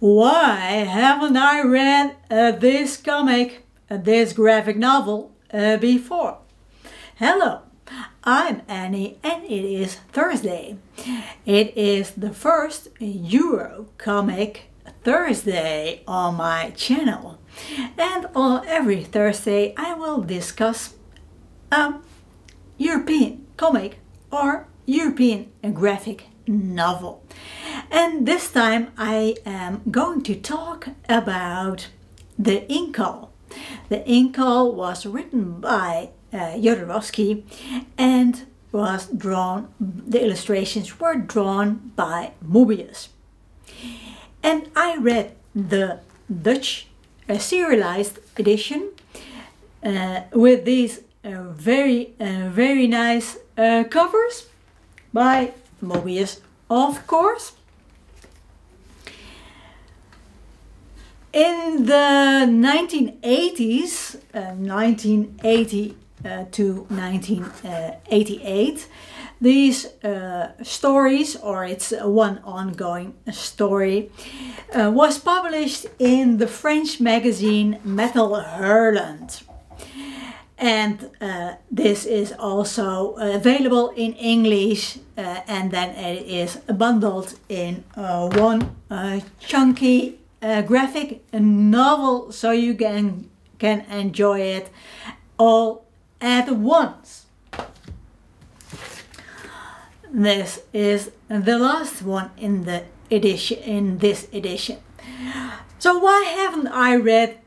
Why haven't I read uh, this comic, uh, this graphic novel uh, before? Hello, I'm Annie and it is Thursday. It is the first Euro comic Thursday on my channel. And on every Thursday I will discuss a European comic or European graphic novel. And this time I am going to talk about the Incal. The Incal was written by uh, Jodorowsky and was drawn, the illustrations were drawn by Moebius. And I read the Dutch uh, serialized edition uh, with these uh, very, uh, very nice uh, covers by Moebius, of course. In the 1980s, uh, 1980 uh, to 1988, these uh, stories, or it's one ongoing story, uh, was published in the French magazine Metal Hurlant. And uh, this is also available in English, uh, and then it is bundled in one chunky a graphic novel so you can can enjoy it all at once. This is the last one in the edition in this edition. So why haven't I read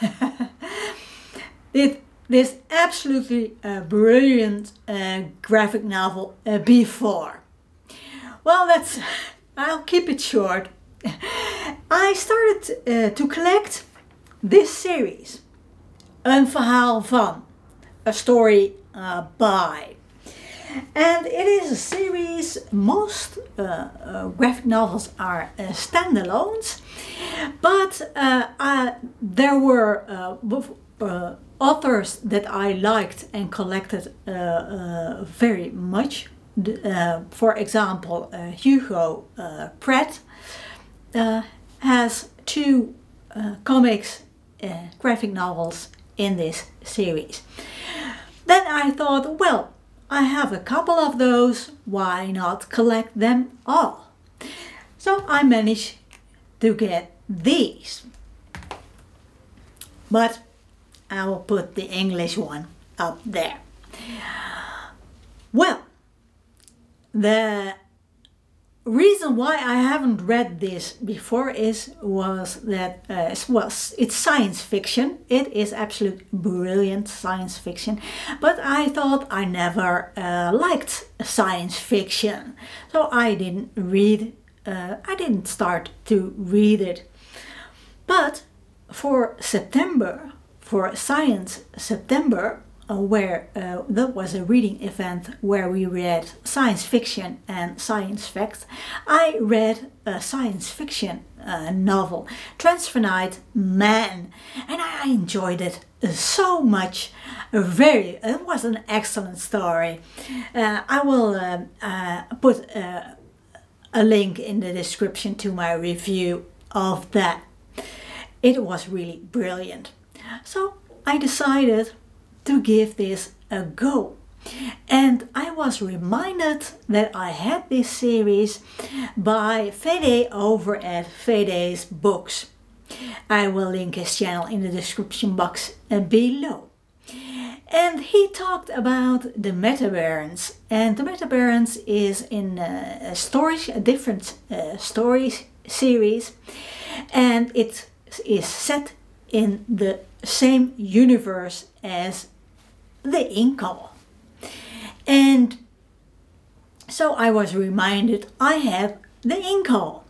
it, this absolutely uh, brilliant uh, graphic novel uh, before? Well, that's I'll keep it short I started uh, to collect this series. Een verhaal van. A story uh, by. And it is a series, most uh, uh graphic novels are uh, standalones, but uh, there were authors that I liked and collected very much. for example, Hugo Pratt uh, has two uh, comics, uh, graphic novels in this series. Then I thought, well, I have a couple of those, why not collect them all? So I managed to get these. But I will put the English one up there. Well, the reason why I haven't read this before is was that uh, well it's science fiction. It is absolute brilliant science fiction. But I thought I never uh, liked science fiction. So I didn't read uh, I didn't start to read it. But for September for science September where uh, that was a reading event where we read science fiction and science facts. I read a science fiction uh, novel, Transfinite Man, and I enjoyed it so much. Very, it was an excellent story. Uh, I will uh, uh, put a link in the description to my review of that. It was really brilliant. So I decided to give this a go. And I was reminded that I had this series by Fede over at Fede's Books. I will link his channel in the description box below. And he talked about the Metabarons. And the Metabarons is in a story, a different uh, story series. And it is set in the same universe as the Incal. And so I was reminded I have the Incal.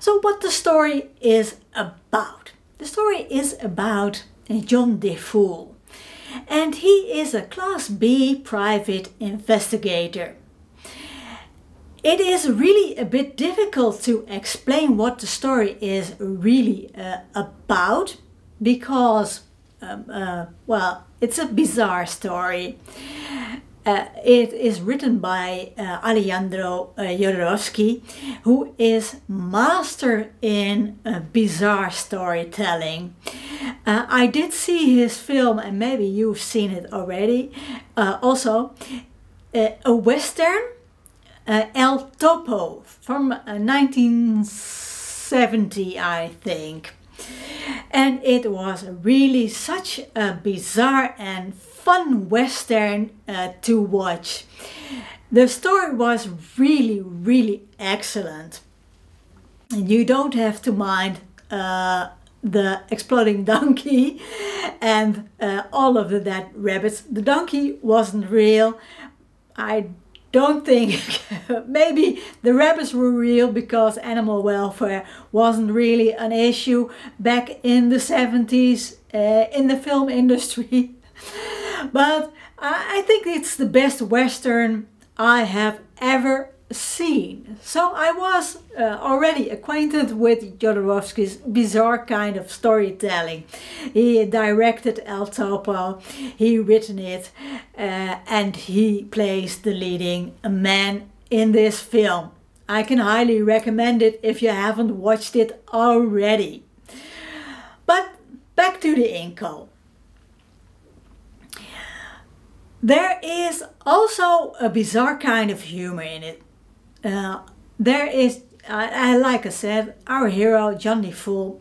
So what the story is about? The story is about John Difool. And he is a Class B private investigator. It is really a bit difficult to explain what the story is really uh, about because, um, uh, well, it's a bizarre story. Uh, it is written by uh, Alejandro uh, Jodorowsky, who is master in uh, bizarre storytelling. Uh, I did see his film, and maybe you've seen it already. Uh, also, a western, El Topo, from 1970, I think. And it was really such a bizarre and fun western uh, to watch. The story was really, really excellent. You don't have to mind uh, the exploding donkey and uh, all of the dead rabbits. The donkey wasn't real. I don't think maybe the rabbits were real because animal welfare wasn't really an issue back in the 70s uh, in the film industry. but I think it's the best Western I have ever seen. So I was uh, already acquainted with Jodorowsky's bizarre kind of storytelling. He directed El Topo, he written it, uh, and he plays the leading man in this film. I can highly recommend it if you haven't watched it already. But back to the Incal. There is also a bizarre kind of humor in it. Uh, there is, I, I, like I said, our hero, John Difool,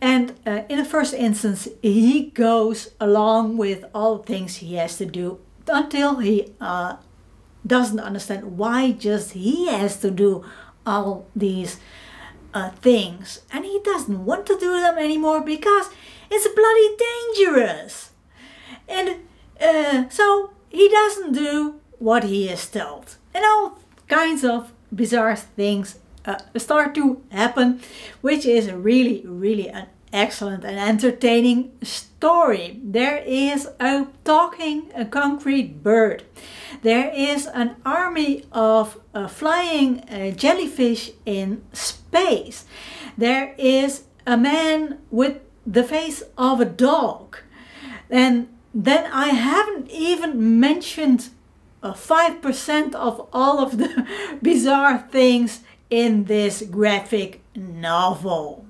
and uh, in the first instance, he goes along with all the things he has to do until he uh, doesn't understand why just he has to do all these uh, things. And he doesn't want to do them anymore because it's bloody dangerous. And uh, so he doesn't do what he is told. And all kinds of bizarre things uh, start to happen, which is really, really an excellent and entertaining story. There is a talking a concrete bird. There is an army of uh, flying uh, jellyfish in space. There is a man with the face of a dog. And then I haven't even mentioned 5% of all of the bizarre things in this graphic novel.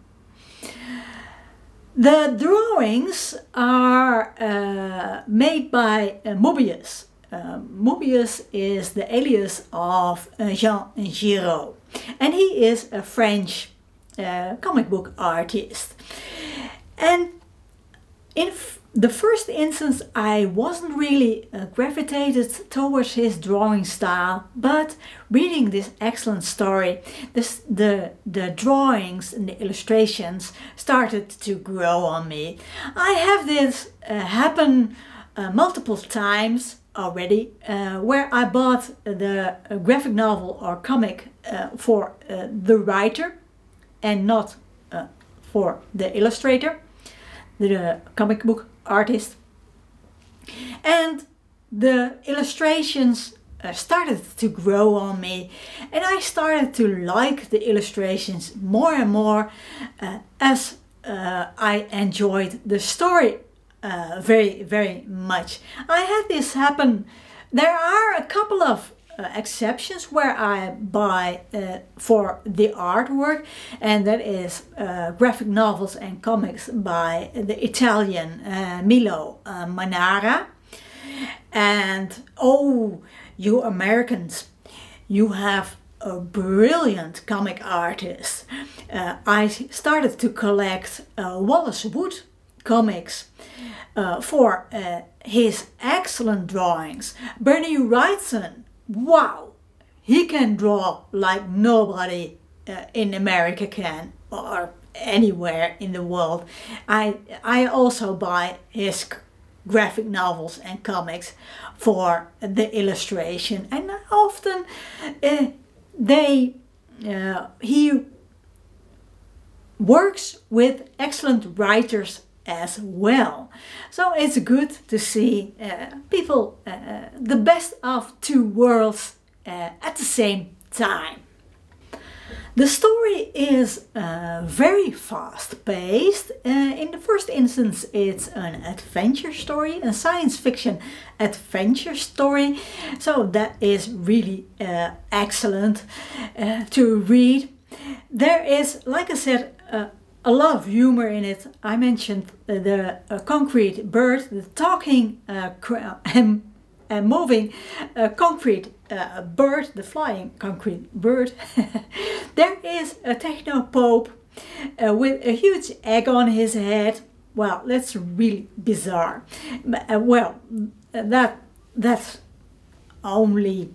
The drawings are uh, made by uh, Moebius. Uh, Moebius is the alias of uh, Jean Giraud, and he is a French uh, comic book artist. And in the first instance I wasn't really uh, gravitated towards his drawing style, but reading this excellent story, this, the, the drawings and the illustrations started to grow on me. I have this uh, happen uh, multiple times already, uh, where I bought the uh, graphic novel or comic uh, for the writer and not for the illustrator, the comic book artist. And the illustrations uh, started to grow on me and I started to like the illustrations more and more uh, as uh, I enjoyed the story uh, very very much. I had this happen, there are a couple of uh, exceptions where I buy uh, for the artwork and that is uh, graphic novels and comics by the Italian uh, Milo uh, Manara. And oh you Americans you have a brilliant comic artist. Uh, I started to collect Wallace Wood comics for his excellent drawings. Bernie Wrightson wow, he can draw like nobody uh, in America can or anywhere in the world. I, I also buy his graphic novels and comics for the illustration and often uh, they uh, he works with excellent writers as well. So it's good to see uh, people, uh, the best of two worlds uh, at the same time. The story is uh, very fast paced. Uh, in the first instance, it's an adventure story, a science fiction adventure story. So that is really uh, excellent to read. There is, like I said, uh, a lot of humor in it. I mentioned the concrete bird, the talking and and moving a concrete uh, bird, the flying concrete bird. there is a techno pope uh, with a huge egg on his head. Well, that's really bizarre. Uh, well, that that's only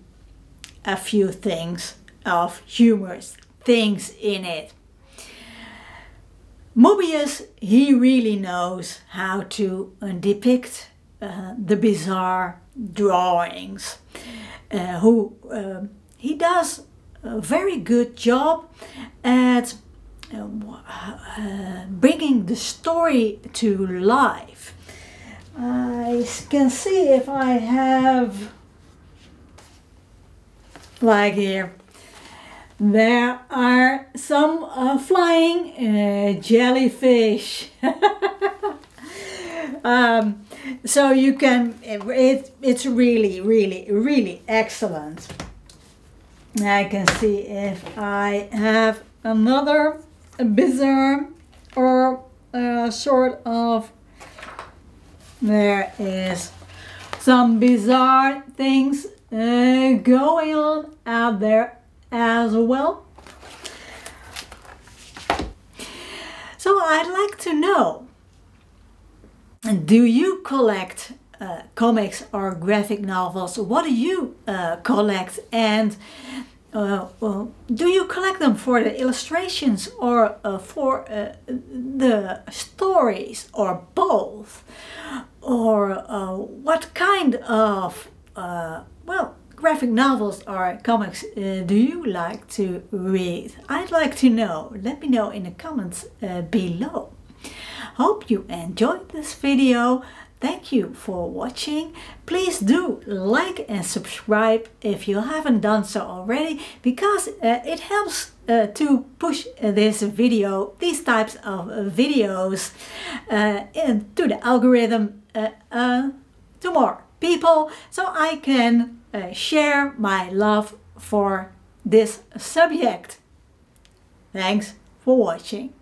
a few things of humorous things in it. Moebius, he really knows how to uh, depict uh, the bizarre drawings. Uh, who uh, he does a very good job at uh, bringing the story to life. I can see if I have like here there are some uh, flying uh, jellyfish. Um, so you can it, it's really really really excellent. I can see if I have another bizarre or uh, sort of there is some bizarre things uh, going on out there as well so I'd like to know do you collect uh, comics or graphic novels? What do you uh, collect? And uh, well, do you collect them for the illustrations or uh, for uh, the stories or both? Or uh, what kind of, well, graphic novels or comics do you like to read? I'd like to know. Let me know in the comments below. Hope you enjoyed this video. Thank you for watching. Please do like and subscribe if you haven't done so already because uh, it helps uh, to push this video, these types of videos uh, into the algorithm uh, uh, to more people so I can uh, share my love for this subject. Thanks for watching.